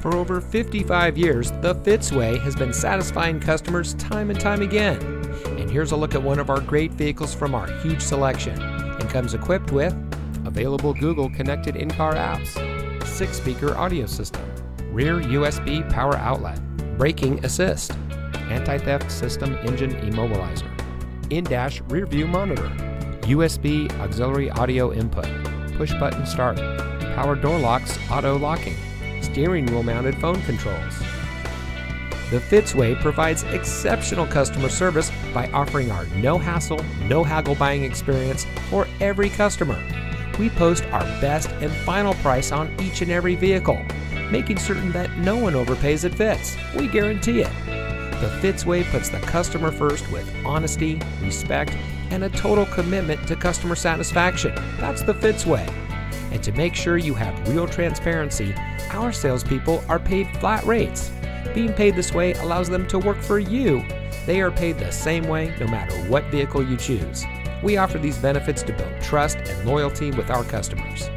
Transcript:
For over 55 years, the Fitzway has been satisfying customers time and time again. And here's a look at one of our great vehicles from our huge selection and comes equipped with available Google connected in-car apps, 6-speaker audio system, rear USB power outlet, braking assist, anti-theft system engine immobilizer, in-dash rear view monitor, USB auxiliary audio input, push button start, power door locks auto locking, steering wheel mounted phone controls. The Fitzway provides exceptional customer service by offering our no hassle, no haggle buying experience for every customer. We post our best and final price on each and every vehicle, making certain that no one overpays at Fitz. We guarantee it. The Fitzway puts the customer first with honesty, respect, and a total commitment to customer satisfaction. That's the Fitzway. And to make sure you have real transparency, our salespeople are paid flat rates. Being paid this way allows them to work for you. They are paid the same way no matter what vehicle you choose. We offer these benefits to build trust and loyalty with our customers.